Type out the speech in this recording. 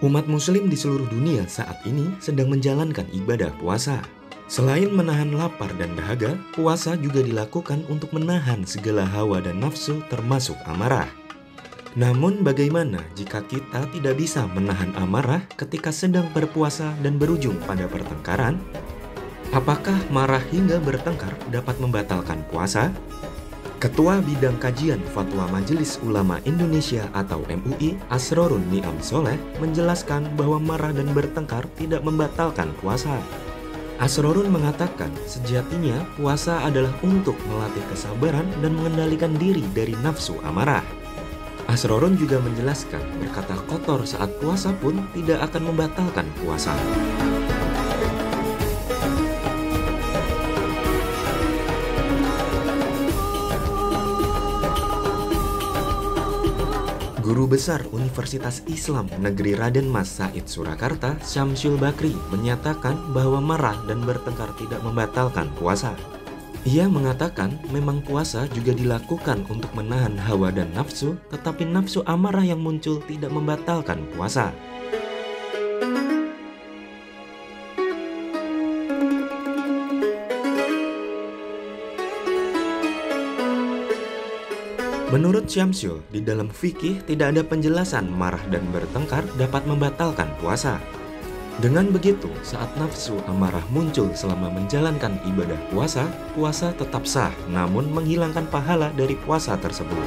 Umat muslim di seluruh dunia saat ini sedang menjalankan ibadah puasa. Selain menahan lapar dan dahaga, puasa juga dilakukan untuk menahan segala hawa dan nafsu termasuk amarah. Namun bagaimana jika kita tidak bisa menahan amarah ketika sedang berpuasa dan berujung pada pertengkaran? Apakah marah hingga bertengkar dapat membatalkan puasa? Ketua Bidang Kajian Fatwa Majelis Ulama Indonesia atau MUI, Asrorun Niam Soleh, menjelaskan bahwa marah dan bertengkar tidak membatalkan puasa. Asrorun mengatakan sejatinya puasa adalah untuk melatih kesabaran dan mengendalikan diri dari nafsu amarah. Asrorun juga menjelaskan berkata kotor saat puasa pun tidak akan membatalkan puasa. Guru Besar Universitas Islam Negeri Raden Mas Said Surakarta, Syamsul Bakri, menyatakan bahwa marah dan bertengkar tidak membatalkan puasa. Ia mengatakan memang puasa juga dilakukan untuk menahan hawa dan nafsu, tetapi nafsu amarah yang muncul tidak membatalkan puasa. Menurut Syamsul, di dalam fikih tidak ada penjelasan marah dan bertengkar dapat membatalkan puasa. Dengan begitu, saat nafsu amarah muncul selama menjalankan ibadah puasa, puasa tetap sah namun menghilangkan pahala dari puasa tersebut.